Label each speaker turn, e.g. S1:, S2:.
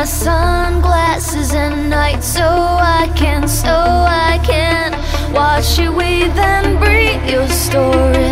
S1: my sunglasses at night so I can, so I can watch you weave and breathe your story.